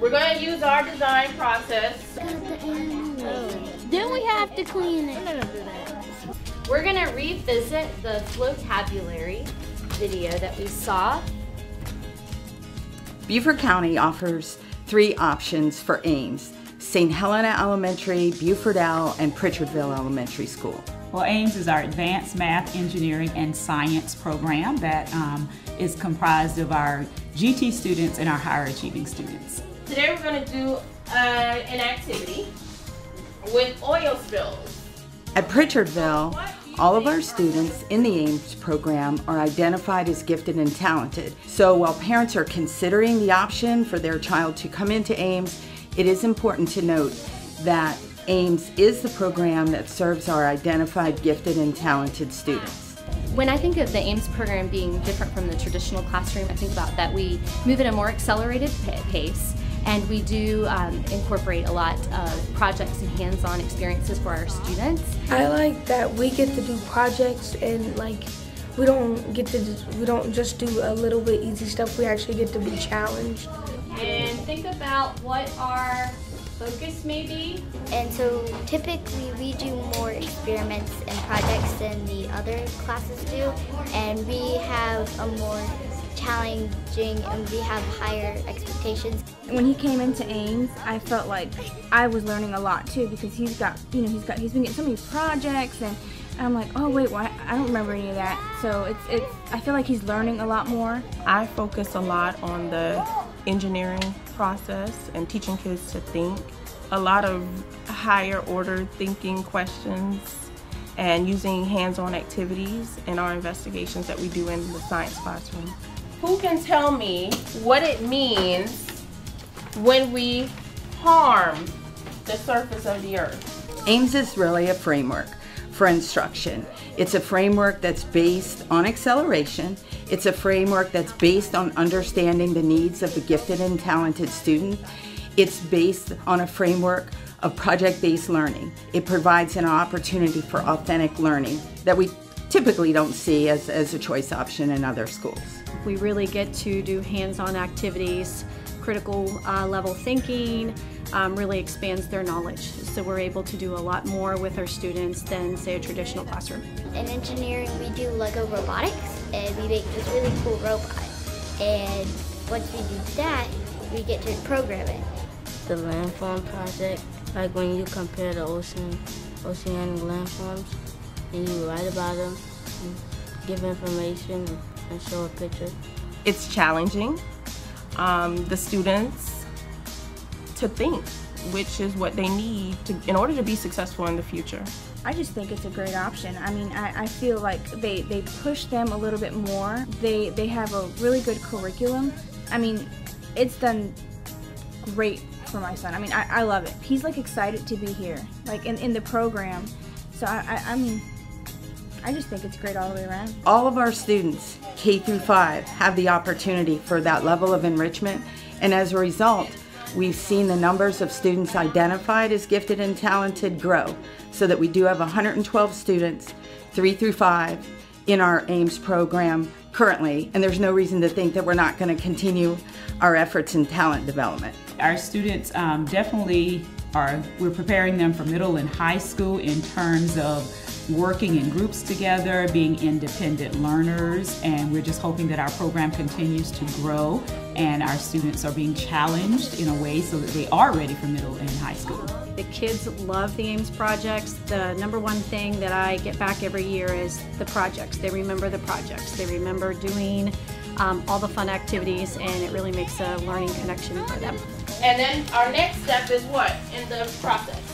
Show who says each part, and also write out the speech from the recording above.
Speaker 1: We're going to use our design process.
Speaker 2: Then we have to clean it. I'm not gonna do that.
Speaker 3: We're gonna revisit the vocabulary video that we saw.
Speaker 4: Beaufort County offers three options for AMES. St. Helena Elementary, Bufordale, and Pritchardville Elementary School.
Speaker 5: Well, AMES is our advanced math, engineering, and science program that um, is comprised of our GT students and our higher achieving students.
Speaker 1: Today we're going to do uh, an activity with oil spills.
Speaker 4: At Pritchardville, all of our students in the AMES program are identified as gifted and talented. So while parents are considering the option for their child to come into AMES, it is important to note that AMES is the program that serves our identified gifted and talented students.
Speaker 3: When I think of the AMES program being different from the traditional classroom, I think about that we move at a more accelerated pace and we do um, incorporate a lot of projects and hands-on experiences for our students.
Speaker 6: I like that we get to do projects and like we don't get to just, we don't just do a little bit easy stuff. We actually get to be challenged.
Speaker 3: And think about what our focus maybe?
Speaker 2: And so typically we do more experiments and projects than the other classes do, and we have a more challenging and we have higher expectations.
Speaker 7: When he came into AMES, I felt like I was learning a lot too because he's got, you know, he's got, he's been getting so many projects and I'm like, oh wait, why? I don't remember any of that. So it's, it's, I feel like he's learning a lot more.
Speaker 8: I focus a lot on the engineering process and teaching kids to think. A lot of higher order thinking questions and using hands-on activities in our investigations that we do in the science classroom.
Speaker 1: Who can tell me what it means when we harm the surface of the earth?
Speaker 4: AMES is really a framework for instruction. It's a framework that's based on acceleration. It's a framework that's based on understanding the needs of the gifted and talented student. It's based on a framework of project-based learning. It provides an opportunity for authentic learning that we typically don't see as, as a choice option in other schools.
Speaker 9: We really get to do hands-on activities, critical uh, level thinking, um, really expands their knowledge. So we're able to do a lot more with our students than say a traditional classroom.
Speaker 2: In engineering we do Lego robotics and we make this really cool robot. And once we do that, we get to program it.
Speaker 10: The landform project, like when you compare the ocean, oceanic landforms, and you write about them, and give information, and show a picture.
Speaker 8: It's challenging. Um, the students to think, which is what they need to, in order to be successful in the future.
Speaker 7: I just think it's a great option. I mean, I, I feel like they, they push them a little bit more. They, they have a really good curriculum. I mean, it's done great for my son. I mean, I, I love it. He's like excited to be here, like in, in the program. So I, I, I mean, I just think it's great all the way around.
Speaker 4: All of our students, K through 5, have the opportunity for that level of enrichment, and as a result, we've seen the numbers of students identified as gifted and talented grow, so that we do have 112 students, 3 through 5, in our AMES program currently, and there's no reason to think that we're not going to continue our efforts in talent development.
Speaker 5: Our students um, definitely are, we're preparing them for middle and high school in terms of working in groups together, being independent learners, and we're just hoping that our program continues to grow and our students are being challenged in a way so that they are ready for middle and high school.
Speaker 9: The kids love the AMES projects. The number one thing that I get back every year is the projects. They remember the projects. They remember doing um, all the fun activities and it really makes a learning connection for them.
Speaker 1: And then our next step is what in the process?